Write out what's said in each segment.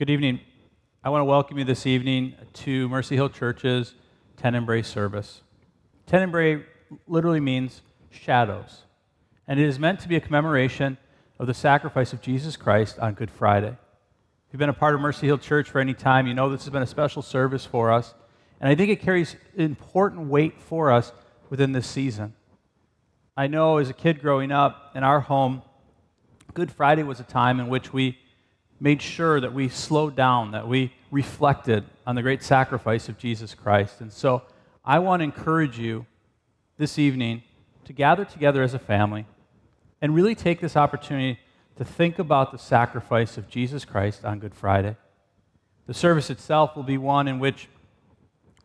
Good evening. I want to welcome you this evening to Mercy Hill Church's Tenebrae service. Tenebrae literally means shadows, and it is meant to be a commemoration of the sacrifice of Jesus Christ on Good Friday. If you've been a part of Mercy Hill Church for any time, you know this has been a special service for us, and I think it carries important weight for us within this season. I know as a kid growing up in our home, Good Friday was a time in which we made sure that we slowed down, that we reflected on the great sacrifice of Jesus Christ. And so I want to encourage you this evening to gather together as a family and really take this opportunity to think about the sacrifice of Jesus Christ on Good Friday. The service itself will be one in which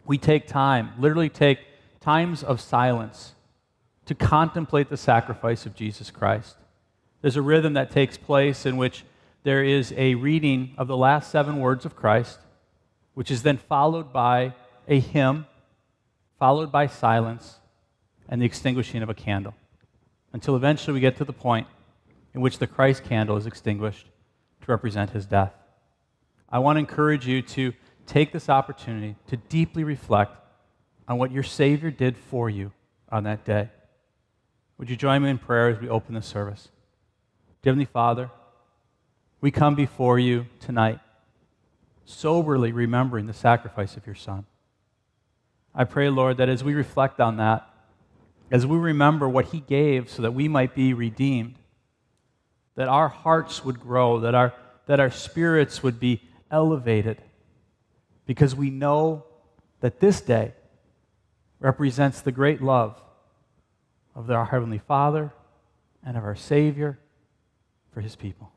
we take time, literally take times of silence to contemplate the sacrifice of Jesus Christ. There's a rhythm that takes place in which there is a reading of the last seven words of Christ, which is then followed by a hymn, followed by silence, and the extinguishing of a candle, until eventually we get to the point in which the Christ candle is extinguished to represent his death. I want to encourage you to take this opportunity to deeply reflect on what your Savior did for you on that day. Would you join me in prayer as we open the service? Heavenly Father, we come before you tonight, soberly remembering the sacrifice of your Son. I pray, Lord, that as we reflect on that, as we remember what He gave so that we might be redeemed, that our hearts would grow, that our, that our spirits would be elevated, because we know that this day represents the great love of our Heavenly Father and of our Savior for His people.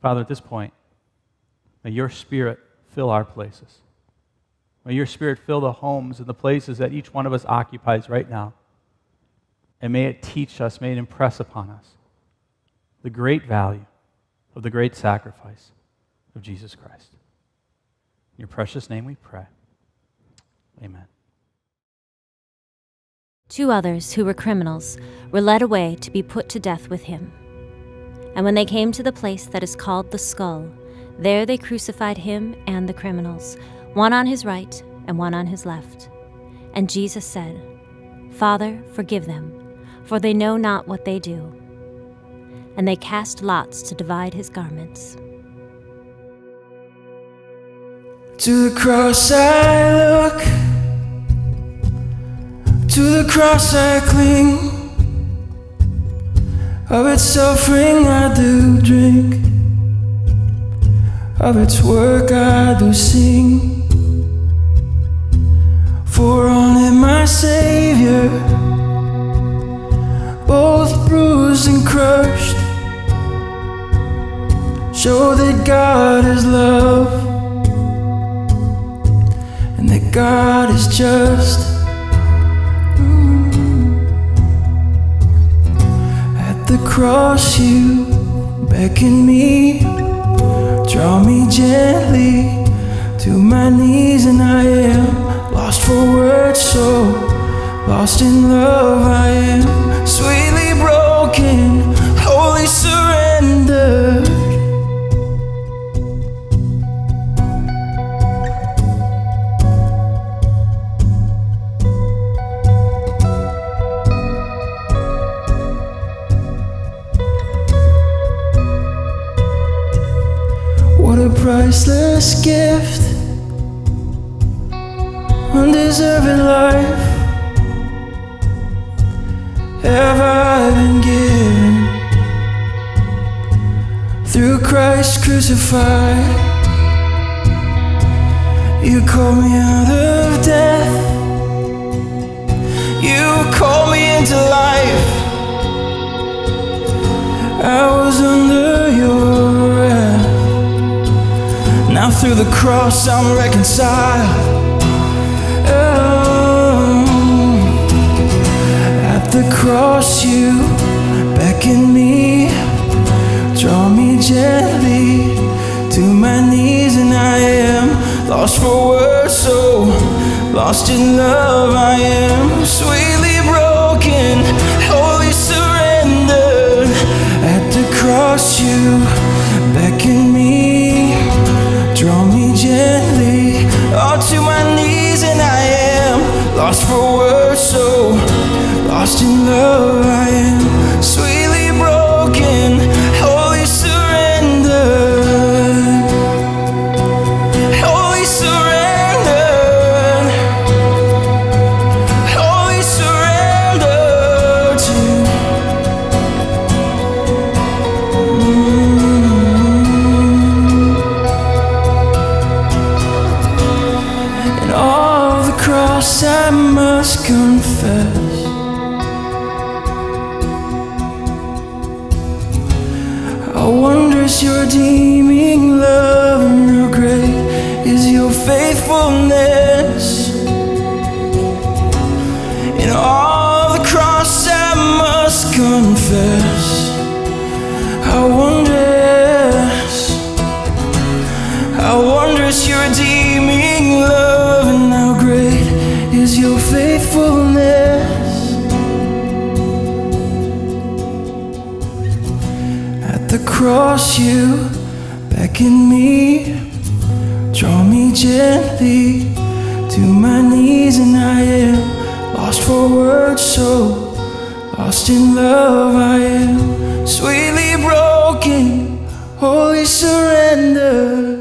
Father, at this point, may your Spirit fill our places. May your Spirit fill the homes and the places that each one of us occupies right now. And may it teach us, may it impress upon us the great value of the great sacrifice of Jesus Christ. In your precious name we pray. Amen. Two others, who were criminals, were led away to be put to death with him. And when they came to the place that is called the skull, there they crucified him and the criminals, one on his right and one on his left. And Jesus said, Father, forgive them, for they know not what they do. And they cast lots to divide his garments. To the cross I look, to the cross I cling. Of its suffering I do drink, of its work I do sing. For on it my Savior, both bruised and crushed, show that God is love and that God is just. The cross you beckon me Draw me gently to my knees and I am lost for words so lost in love I am sweetly broken. Wholly surrendered priceless gift. Undeserved life. Have I been given. Through Christ crucified. You call me out of death. You call me into life. I was under through the cross I'm reconciled. Oh, at the cross you beckon me, draw me gently to my knees, and I am lost for words. So lost in love, I am sweetly broken, wholly surrendered. At the cross you lost for words. So lost in love, I am sweetly am for words. So lost in love, I am sweetly broken. Holy surrender.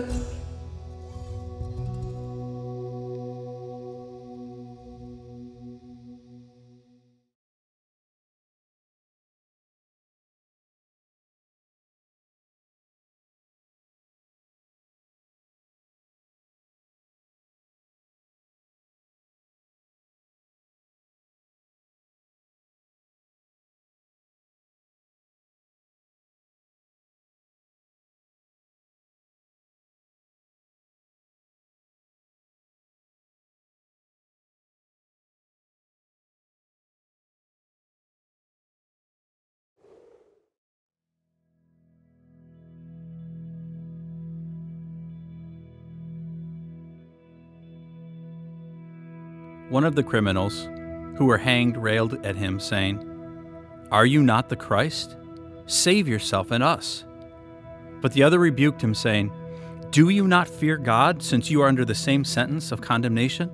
One of the criminals who were hanged railed at him, saying, Are you not the Christ? Save yourself and us. But the other rebuked him, saying, Do you not fear God, since you are under the same sentence of condemnation?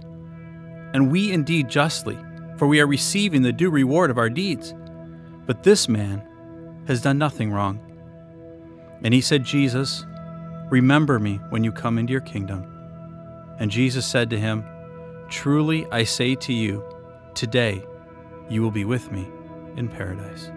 And we indeed justly, for we are receiving the due reward of our deeds. But this man has done nothing wrong. And he said, Jesus, remember me when you come into your kingdom. And Jesus said to him, Truly I say to you, today you will be with me in paradise.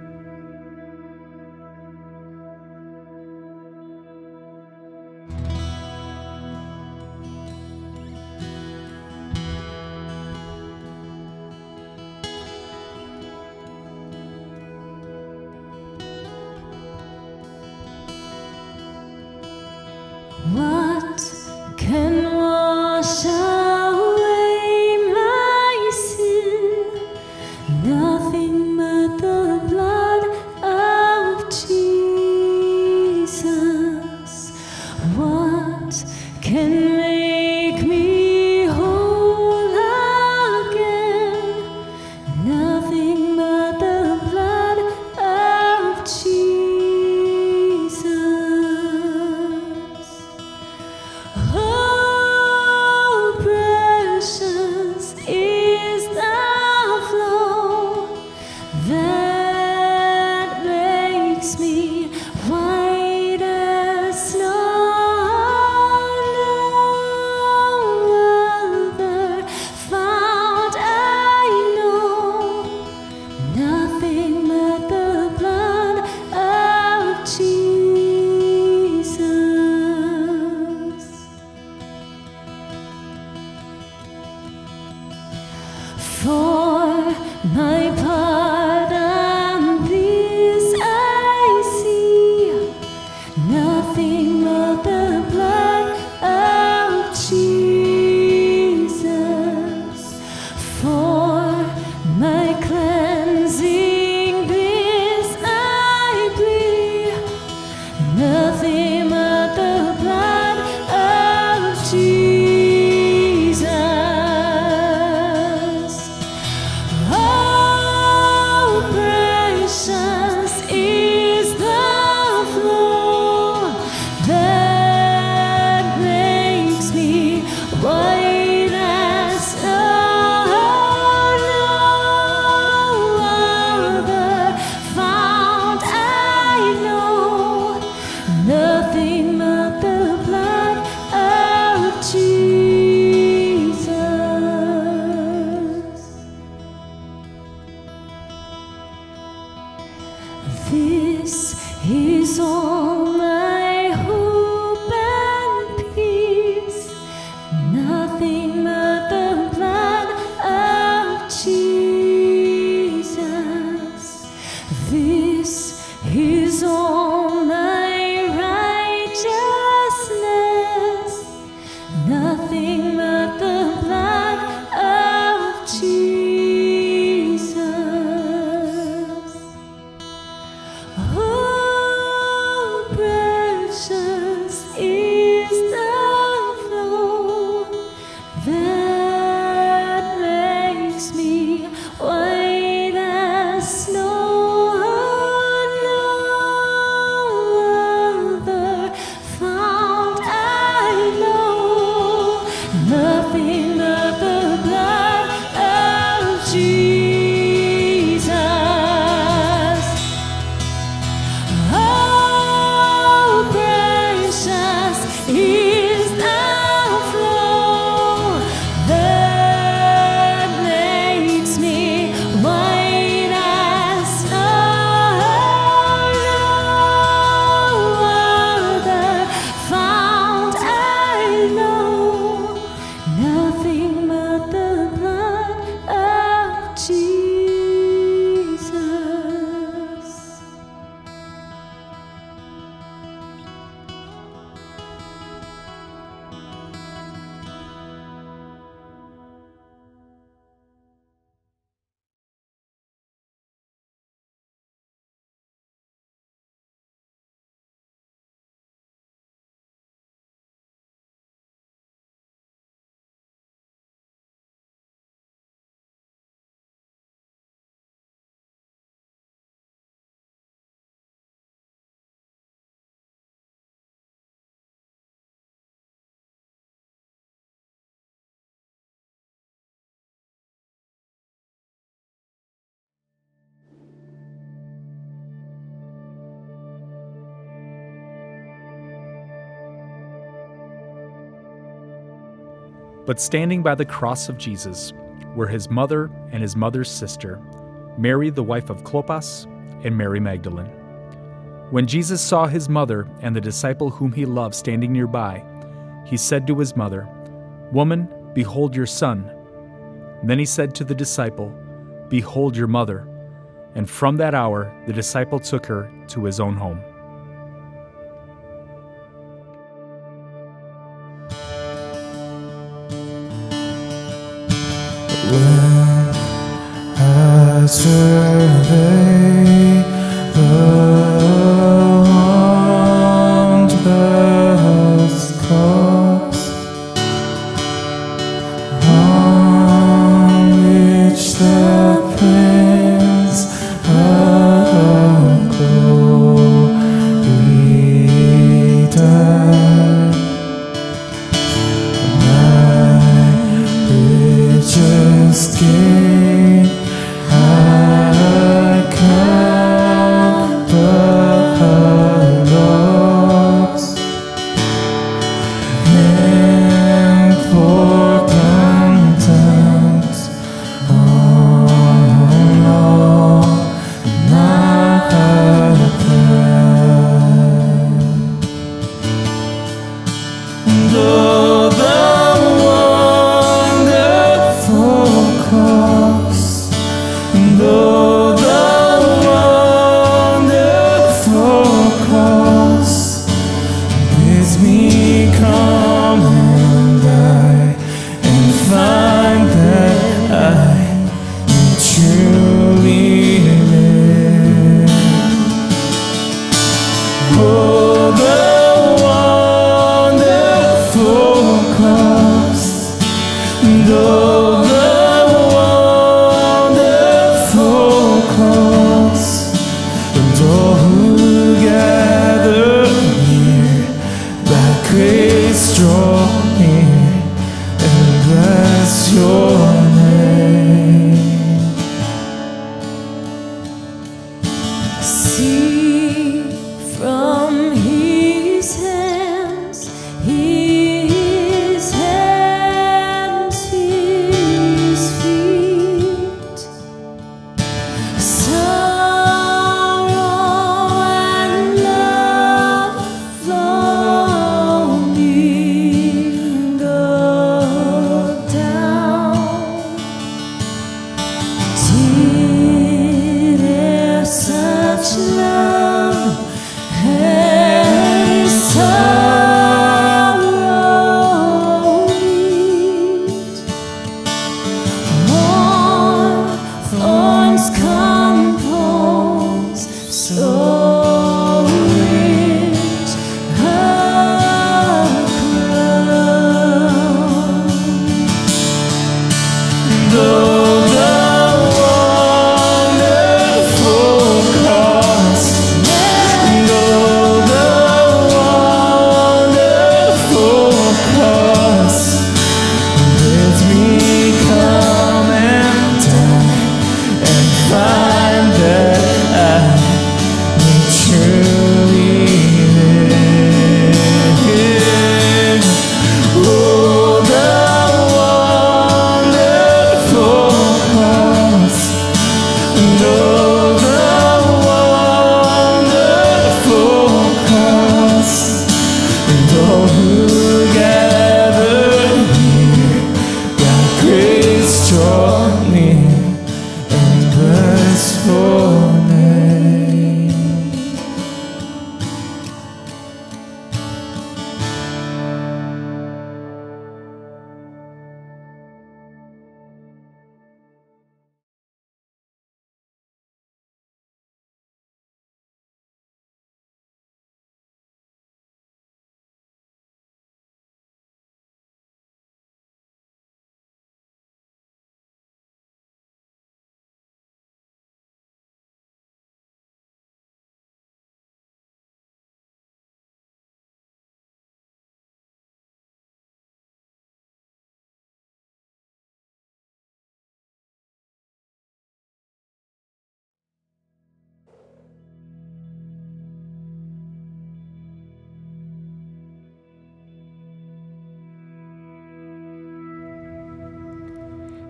But standing by the cross of Jesus were his mother and his mother's sister, Mary, the wife of Clopas, and Mary Magdalene. When Jesus saw his mother and the disciple whom he loved standing nearby, he said to his mother, Woman, behold your son. Then he said to the disciple, Behold your mother. And from that hour, the disciple took her to his own home.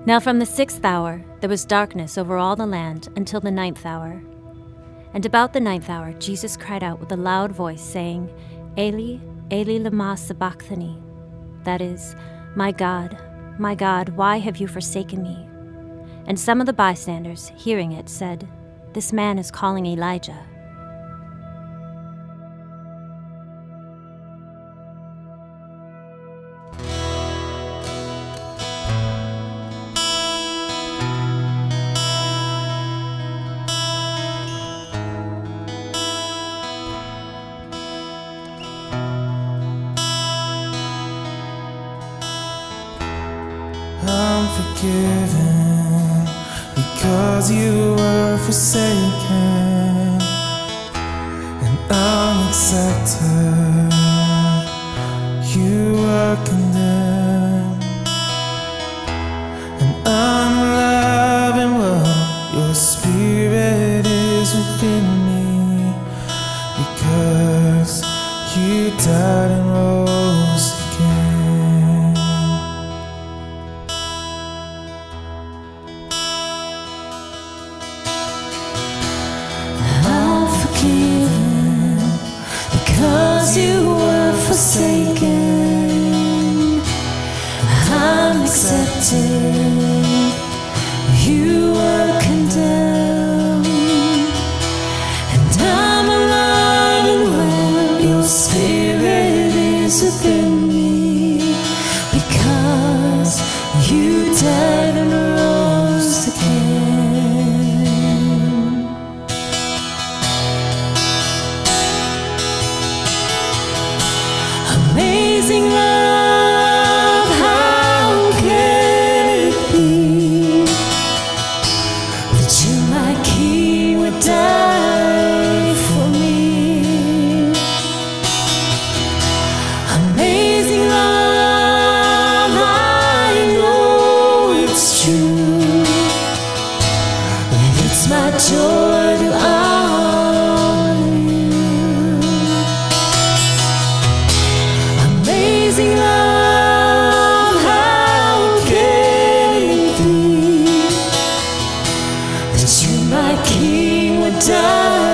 Now from the sixth hour there was darkness over all the land until the ninth hour. And about the ninth hour Jesus cried out with a loud voice, saying, Eli, Eli lama sabachthani, that is, My God, my God, why have you forsaken me? And some of the bystanders, hearing it, said, This man is calling Elijah. to my king would die.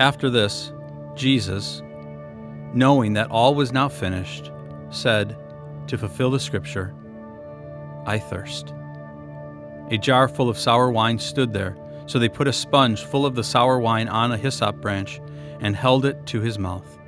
After this, Jesus, knowing that all was now finished, said, to fulfill the scripture, I thirst. A jar full of sour wine stood there, so they put a sponge full of the sour wine on a hyssop branch and held it to his mouth.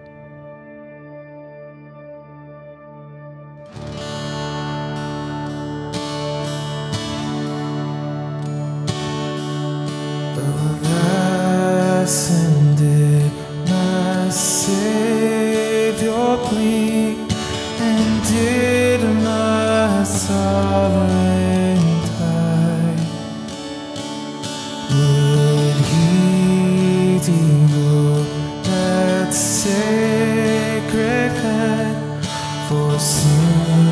sacred for sin.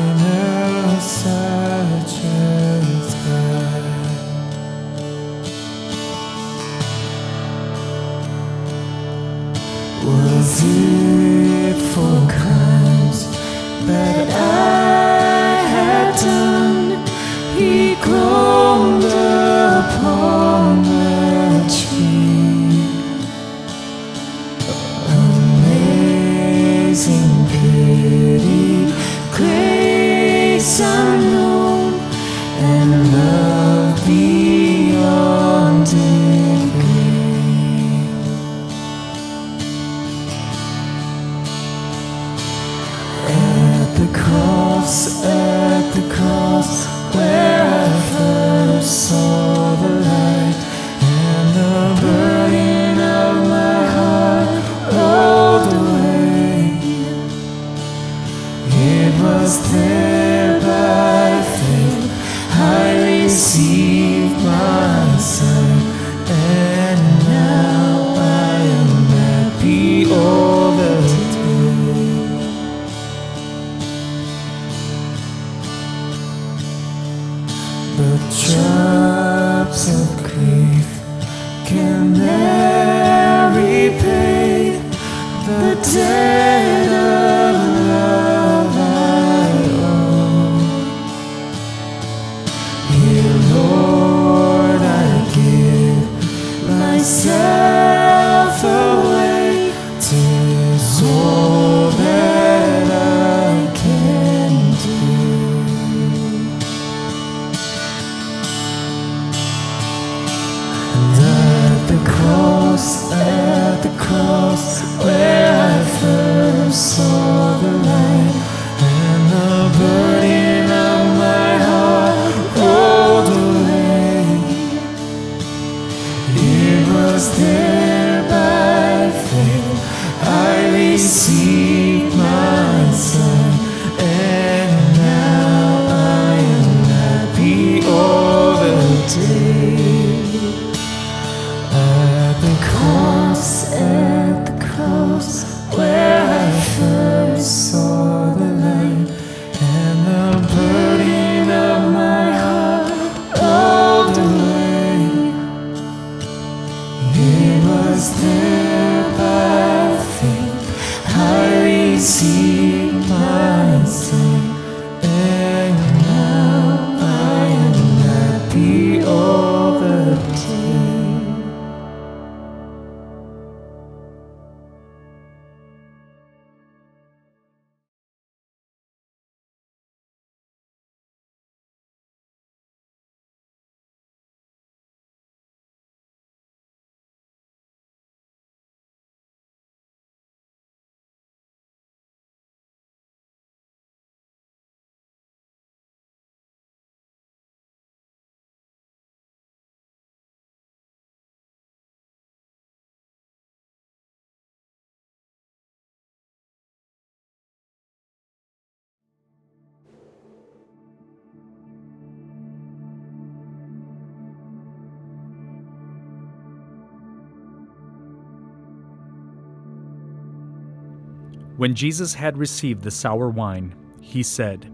When Jesus had received the sour wine, he said,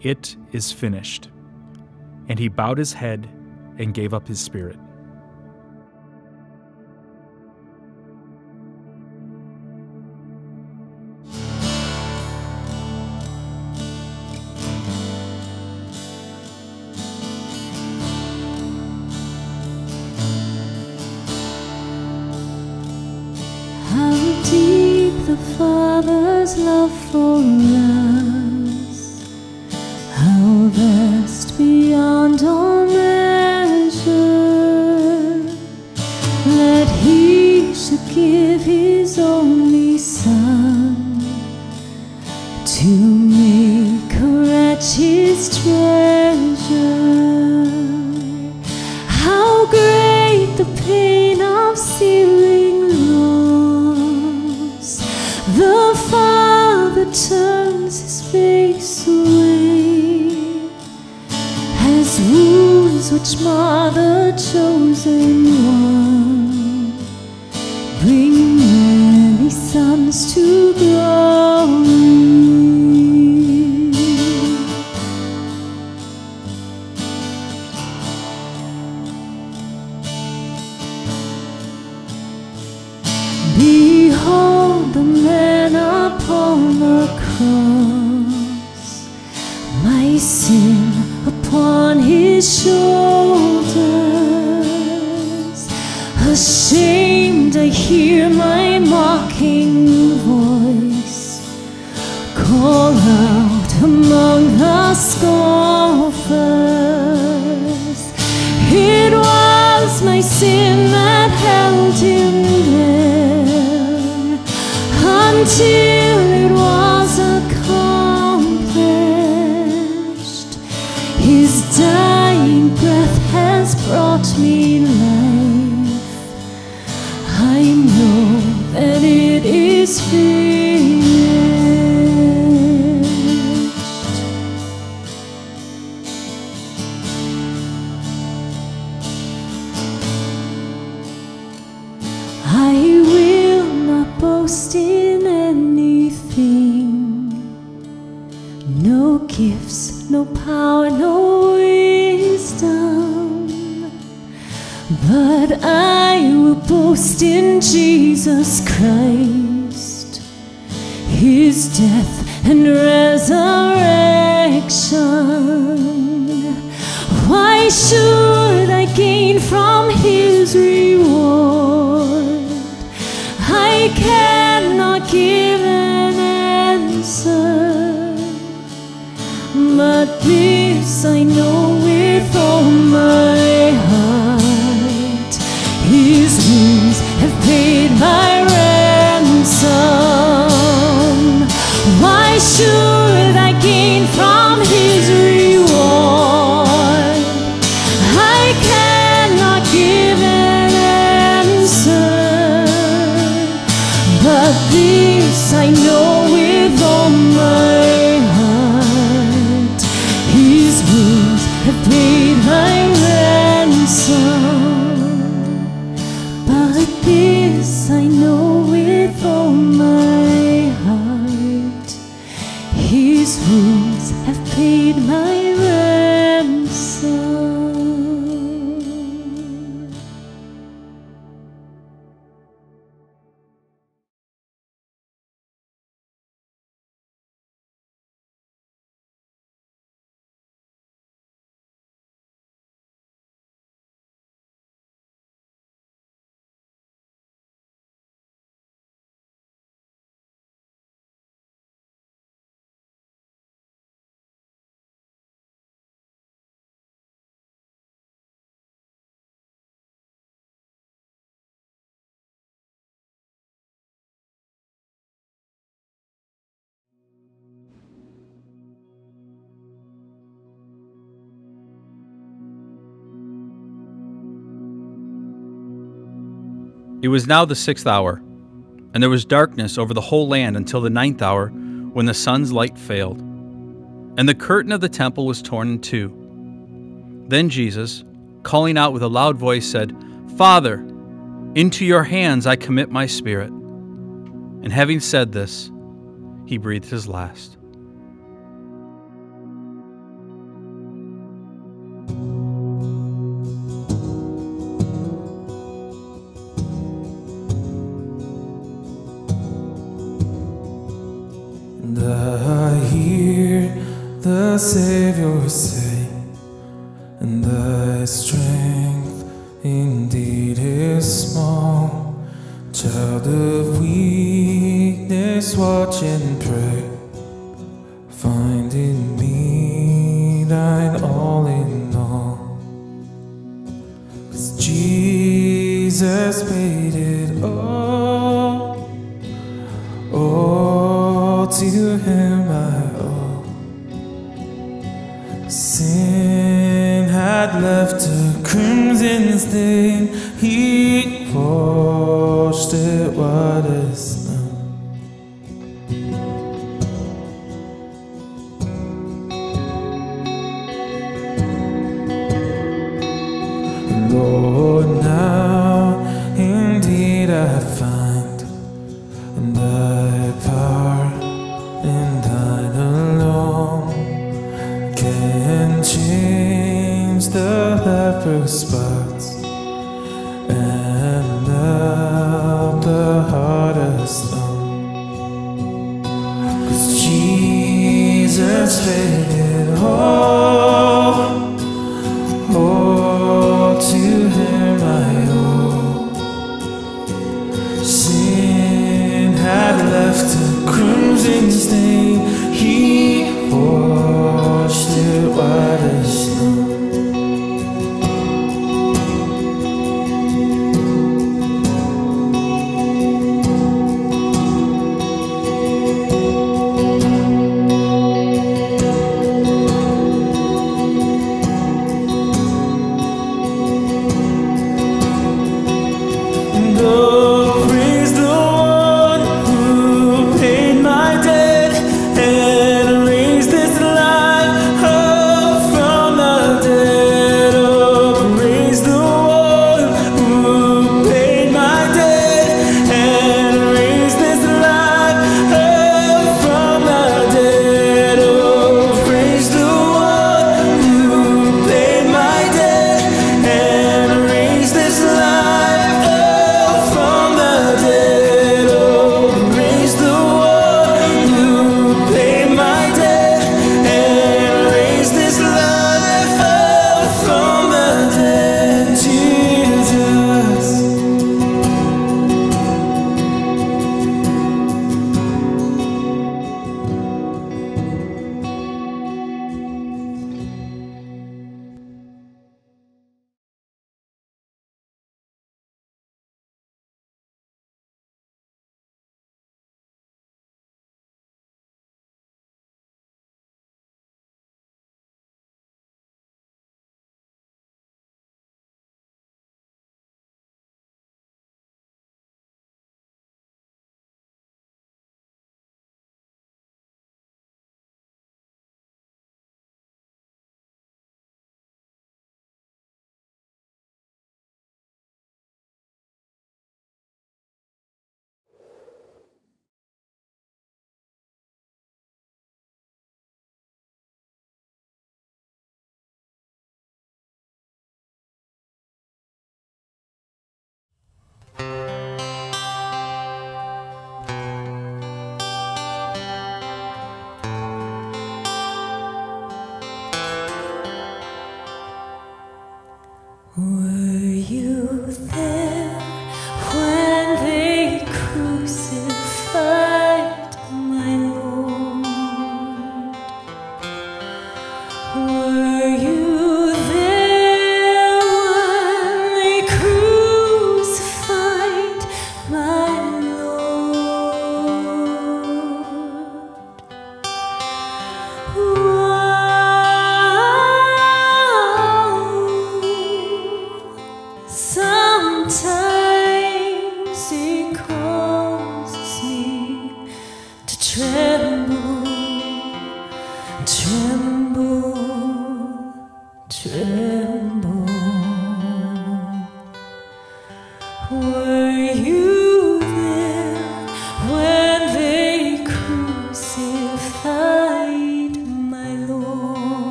It is finished. And he bowed his head and gave up his spirit. Upon the cross, my sin upon his shoulders. Ashamed, I hear my But I will boast in Jesus Christ, His death and resurrection. Why should I gain from His reward? I cannot give an answer. But this I know It was now the sixth hour, and there was darkness over the whole land until the ninth hour, when the sun's light failed. And the curtain of the temple was torn in two. Then Jesus, calling out with a loud voice, said, Father, into your hands I commit my spirit. And having said this, he breathed his last. Savior say, and thy strength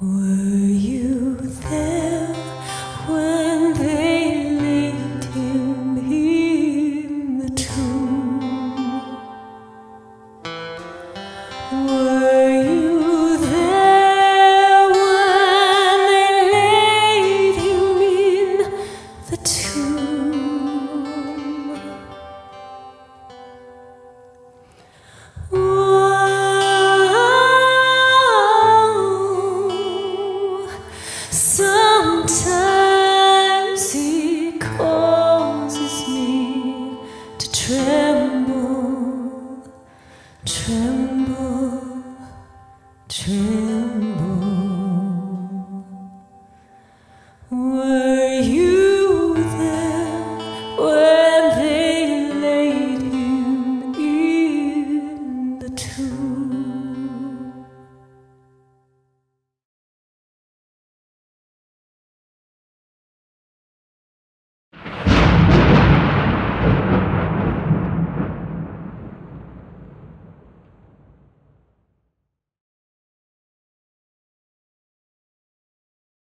Word.